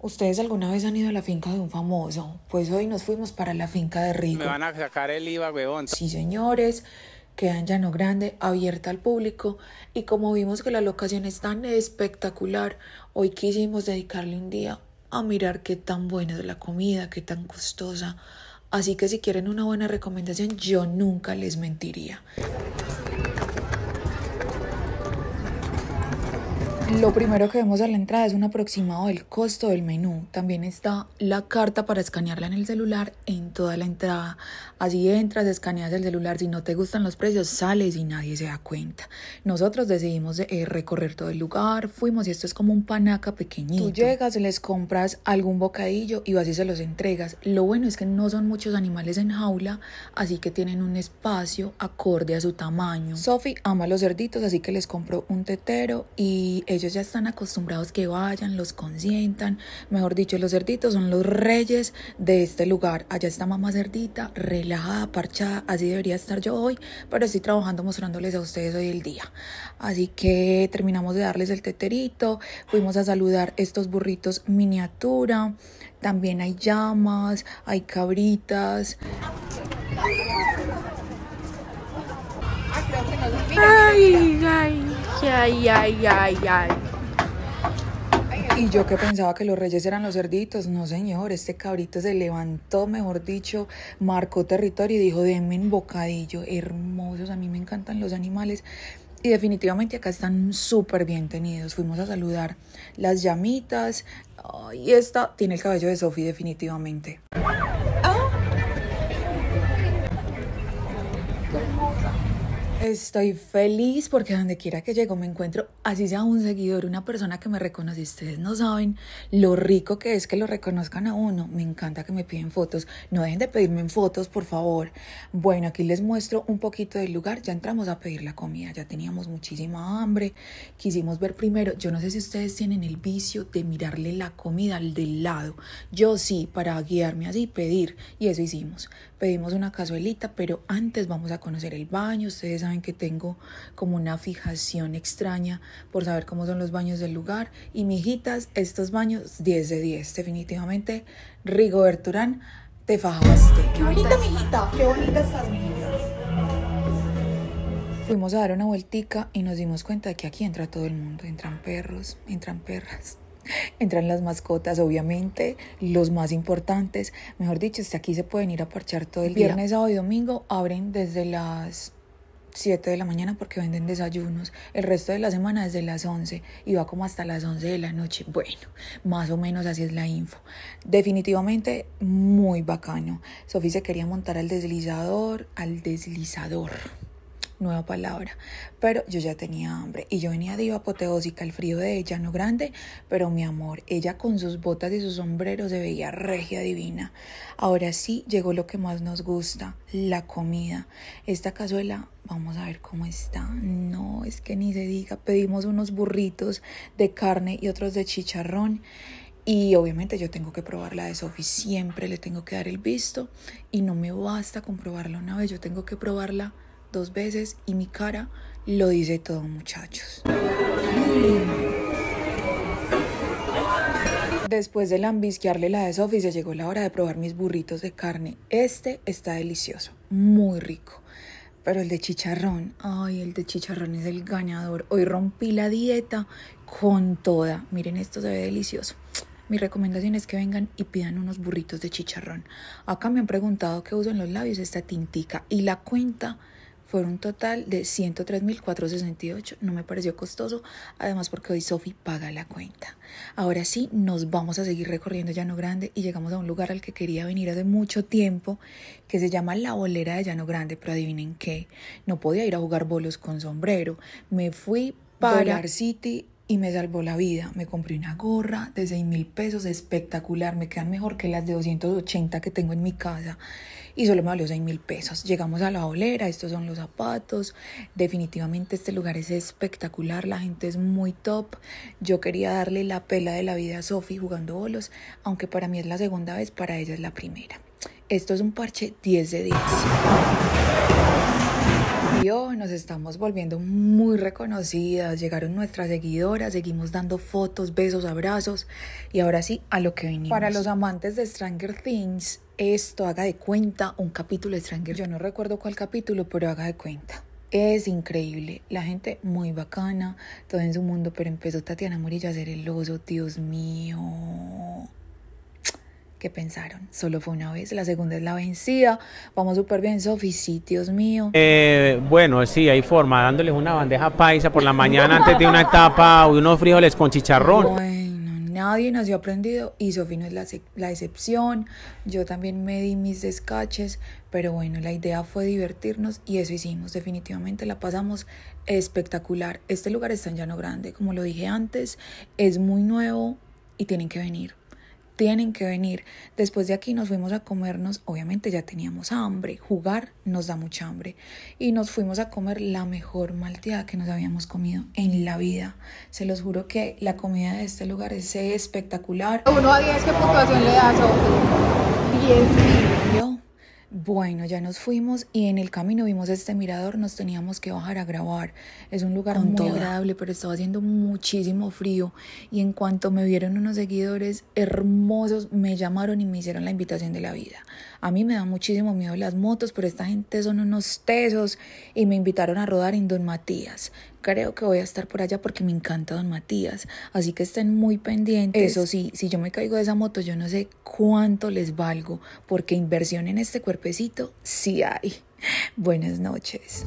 ¿Ustedes alguna vez han ido a la finca de un famoso? Pues hoy nos fuimos para la finca de Rigo. Me van a sacar el IVA, huevón. Sí, señores, queda en Llano Grande, abierta al público. Y como vimos que la locación es tan espectacular, hoy quisimos dedicarle un día a mirar qué tan buena es la comida, qué tan costosa. Así que si quieren una buena recomendación, yo nunca les mentiría. Lo primero que vemos a la entrada es un aproximado del costo del menú. También está la carta para escanearla en el celular en toda la entrada. Así entras, escaneas el celular. Si no te gustan los precios, sales y nadie se da cuenta. Nosotros decidimos eh, recorrer todo el lugar. Fuimos y esto es como un panaca pequeñito. Tú llegas, les compras algún bocadillo y vas y se los entregas. Lo bueno es que no son muchos animales en jaula, así que tienen un espacio acorde a su tamaño. Sophie ama los cerditos, así que les compró un tetero y ellos ya están acostumbrados que vayan, los consientan. Mejor dicho, los cerditos son los reyes de este lugar. Allá está mamá cerdita, relajada, parchada. Así debería estar yo hoy, pero estoy trabajando mostrándoles a ustedes hoy el día. Así que terminamos de darles el teterito. Fuimos a saludar estos burritos miniatura. También hay llamas, hay cabritas. Ay, ay, Y yo que pensaba que los reyes eran los cerditos, no señor, este cabrito se levantó, mejor dicho, marcó territorio y dijo, denme un bocadillo, hermosos, a mí me encantan los animales. Y definitivamente acá están súper bien tenidos. Fuimos a saludar las llamitas. y esta tiene el cabello de Sophie definitivamente. Estoy feliz porque donde quiera que llego me encuentro, así sea un seguidor, una persona que me reconoce. Ustedes no saben lo rico que es que lo reconozcan a uno. Me encanta que me piden fotos. No dejen de pedirme fotos, por favor. Bueno, aquí les muestro un poquito del lugar. Ya entramos a pedir la comida. Ya teníamos muchísima hambre. Quisimos ver primero. Yo no sé si ustedes tienen el vicio de mirarle la comida al del lado. Yo sí, para guiarme así, pedir. Y eso hicimos. Pedimos una cazuelita, pero antes vamos a conocer el baño. Ustedes saben que tengo como una fijación extraña por saber cómo son los baños del lugar. Y mijitas, estos baños 10 de 10. Definitivamente, Rigoberto Urán, te fajaste. Qué bonita, mijita. Qué bonita estás, mijita. Fuimos a dar una vueltica y nos dimos cuenta de que aquí entra todo el mundo. Entran perros, entran perras. Entran las mascotas, obviamente, los más importantes. Mejor dicho, hasta aquí se pueden ir a parchar todo el día. Viernes, sábado y domingo abren desde las 7 de la mañana porque venden desayunos. El resto de la semana desde las 11 y va como hasta las 11 de la noche. Bueno, más o menos así es la info. Definitivamente muy bacano. Sofía se quería montar al deslizador, al deslizador nueva palabra, pero yo ya tenía hambre y yo venía diva apoteósica, el frío de ella no grande, pero mi amor, ella con sus botas y sus sombreros se veía regia divina. Ahora sí llegó lo que más nos gusta, la comida. Esta cazuela, vamos a ver cómo está. No, es que ni se diga, pedimos unos burritos de carne y otros de chicharrón. Y obviamente yo tengo que probar la de Sophie, siempre le tengo que dar el visto y no me basta con probarla una vez, yo tengo que probarla dos veces y mi cara lo dice todo, muchachos. Después de lambisquearle la de llegó la hora de probar mis burritos de carne. Este está delicioso, muy rico. Pero el de chicharrón, ay, el de chicharrón es el ganador. Hoy rompí la dieta con toda. Miren, esto se ve delicioso. Mi recomendación es que vengan y pidan unos burritos de chicharrón. Acá me han preguntado qué uso en los labios esta tintica y la cuenta fue un total de 103.468. No me pareció costoso, además porque hoy Sofi paga la cuenta. Ahora sí, nos vamos a seguir recorriendo Llano Grande y llegamos a un lugar al que quería venir hace mucho tiempo, que se llama La Bolera de Llano Grande, pero adivinen qué, no podía ir a jugar bolos con sombrero. Me fui para Dollar City y me salvó la vida. Me compré una gorra de 6 mil pesos espectacular, me quedan mejor que las de 280 que tengo en mi casa y solo me valió 6 mil pesos. Llegamos a la bolera, estos son los zapatos, definitivamente este lugar es espectacular, la gente es muy top. Yo quería darle la pela de la vida a Sofi jugando bolos, aunque para mí es la segunda vez, para ella es la primera. Esto es un parche 10 de 10. Nos estamos volviendo muy reconocidas. Llegaron nuestras seguidoras, seguimos dando fotos, besos, abrazos. Y ahora sí, a lo que venimos. Para los amantes de Stranger Things, esto haga de cuenta un capítulo de Stranger Yo no recuerdo cuál capítulo, pero haga de cuenta. Es increíble, la gente muy bacana, todo en su mundo, pero empezó Tatiana Murillo a hacer el oso, Dios mío. ¿Qué pensaron? Solo fue una vez, la segunda es la vencida. Vamos súper bien, Sofi, sí, Dios mío. Eh, bueno, sí, hay forma, dándoles una bandeja paisa por la mañana antes de una etapa, unos frijoles con chicharrón. Bueno, nadie nació aprendido y Sofi no es la, la excepción. Yo también me di mis descaches, pero bueno, la idea fue divertirnos y eso hicimos. Definitivamente la pasamos espectacular. Este lugar está en Llano Grande, como lo dije antes, es muy nuevo y tienen que venir tienen que venir. Después de aquí nos fuimos a comernos, obviamente ya teníamos hambre, jugar nos da mucha hambre. Y nos fuimos a comer la mejor malteada que nos habíamos comido en la vida. Se los juro que la comida de este lugar es espectacular. Uno a 10, ¿qué puntuación le das, 10 Yo bueno, ya nos fuimos y en el camino vimos este mirador, nos teníamos que bajar a grabar. Es un lugar muy agradable, pero estaba haciendo muchísimo frío y en cuanto me vieron unos seguidores hermosos, me llamaron y me hicieron la invitación de la vida. A mí me da muchísimo miedo las motos, pero esta gente son unos tesos y me invitaron a rodar en Don Matías. Creo que voy a estar por allá porque me encanta Don Matías, así que estén muy pendientes. Eso sí, si yo me caigo de esa moto, yo no sé cuánto les valgo, porque inversión en este cuerpecito sí hay. Buenas noches.